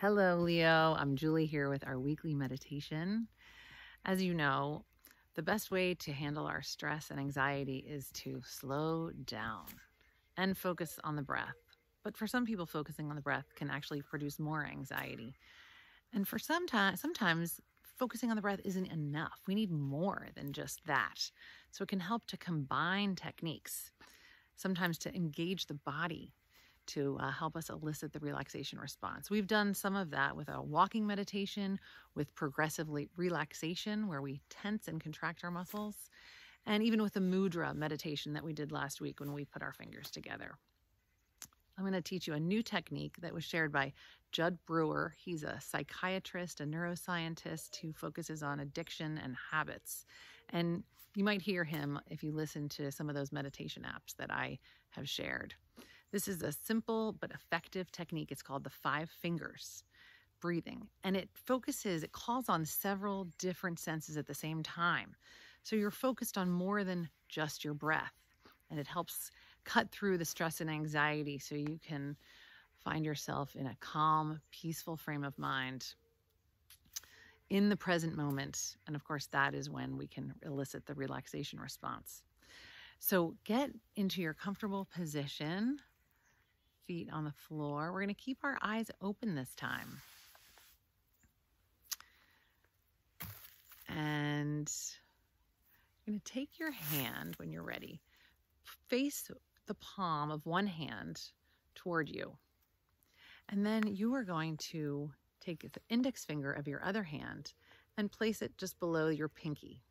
Hello, Leo. I'm Julie here with our weekly meditation. As you know, the best way to handle our stress and anxiety is to slow down and focus on the breath. But for some people, focusing on the breath can actually produce more anxiety. And for some time, sometimes focusing on the breath isn't enough. We need more than just that. So it can help to combine techniques, sometimes to engage the body to uh, help us elicit the relaxation response. We've done some of that with a walking meditation, with progressive relaxation, where we tense and contract our muscles, and even with the mudra meditation that we did last week when we put our fingers together. I'm going to teach you a new technique that was shared by Jud Brewer. He's a psychiatrist, a neuroscientist who focuses on addiction and habits. And you might hear him if you listen to some of those meditation apps that I have shared. This is a simple but effective technique. It's called the five fingers breathing. And it focuses, it calls on several different senses at the same time. So you're focused on more than just your breath. And it helps cut through the stress and anxiety so you can find yourself in a calm, peaceful frame of mind in the present moment. And of course, that is when we can elicit the relaxation response. So get into your comfortable position feet on the floor. We're going to keep our eyes open this time. And you're going to take your hand when you're ready, face the palm of one hand toward you. And then you are going to take the index finger of your other hand and place it just below your pinky.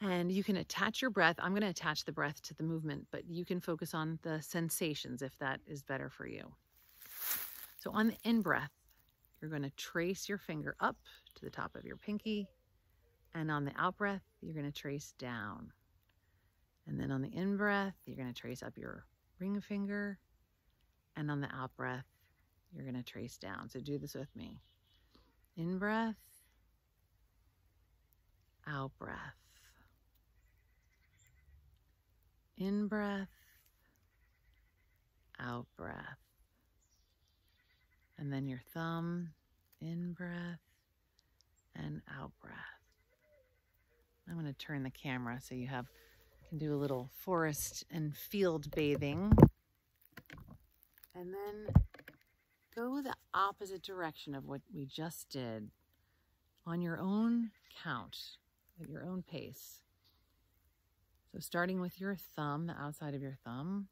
And you can attach your breath. I'm going to attach the breath to the movement, but you can focus on the sensations if that is better for you. So on the in breath, you're going to trace your finger up to the top of your pinky. And on the out breath, you're going to trace down. And then on the in breath, you're going to trace up your ring finger. And on the out breath, you're going to trace down. So do this with me. In breath, out breath. In breath, out breath. And then your thumb, in breath and out breath. I'm going to turn the camera so you have can do a little forest and field bathing. And then go the opposite direction of what we just did on your own count, at your own pace. Starting with your thumb, the outside of your thumb,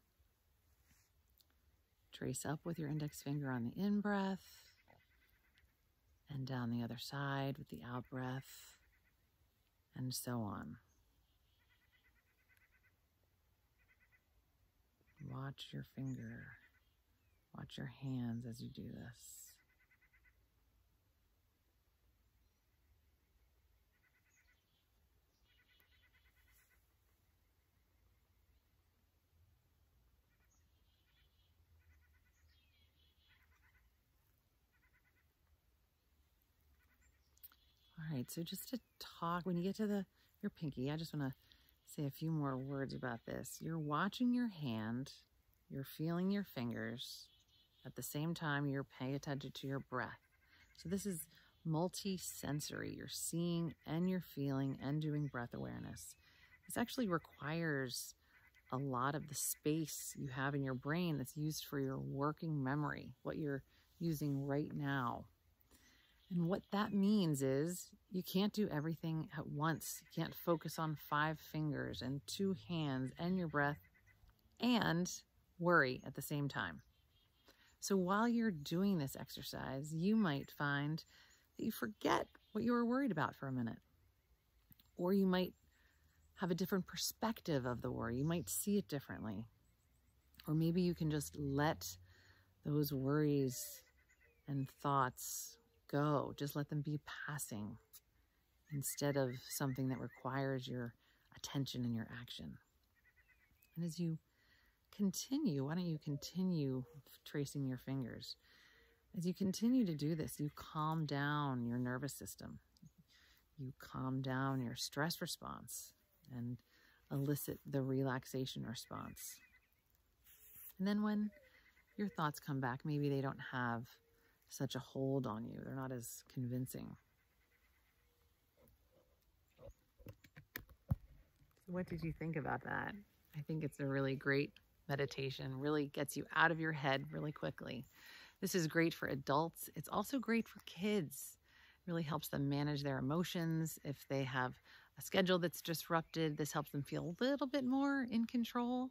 trace up with your index finger on the in breath and down the other side with the out breath and so on. Watch your finger. Watch your hands as you do this. Right, so just to talk, when you get to the your pinky, I just want to say a few more words about this. You're watching your hand, you're feeling your fingers, at the same time you're paying attention to your breath. So this is multi-sensory. You're seeing and you're feeling and doing breath awareness. This actually requires a lot of the space you have in your brain that's used for your working memory, what you're using right now. And what that means is you can't do everything at once. You can't focus on five fingers and two hands and your breath and worry at the same time. So while you're doing this exercise, you might find that you forget what you were worried about for a minute. Or you might have a different perspective of the worry. You might see it differently. Or maybe you can just let those worries and thoughts go. Just let them be passing instead of something that requires your attention and your action. And as you continue, why don't you continue tracing your fingers? As you continue to do this, you calm down your nervous system. You calm down your stress response and elicit the relaxation response. And then when your thoughts come back, maybe they don't have such a hold on you. They're not as convincing. What did you think about that? I think it's a really great meditation, really gets you out of your head really quickly. This is great for adults. It's also great for kids. It really helps them manage their emotions. If they have a schedule that's disrupted, this helps them feel a little bit more in control.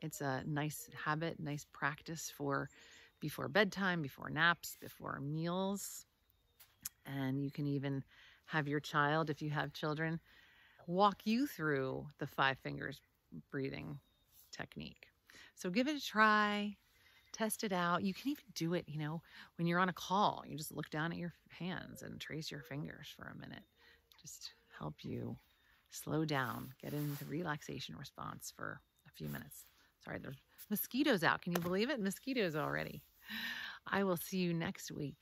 It's a nice habit, nice practice for before bedtime, before naps, before meals. And you can even have your child, if you have children, walk you through the five fingers breathing technique. So give it a try, test it out. You can even do it, you know, when you're on a call. You just look down at your hands and trace your fingers for a minute. Just help you slow down, get in the relaxation response for a few minutes. Sorry, there's mosquitoes out. Can you believe it? Mosquitoes already. I will see you next week.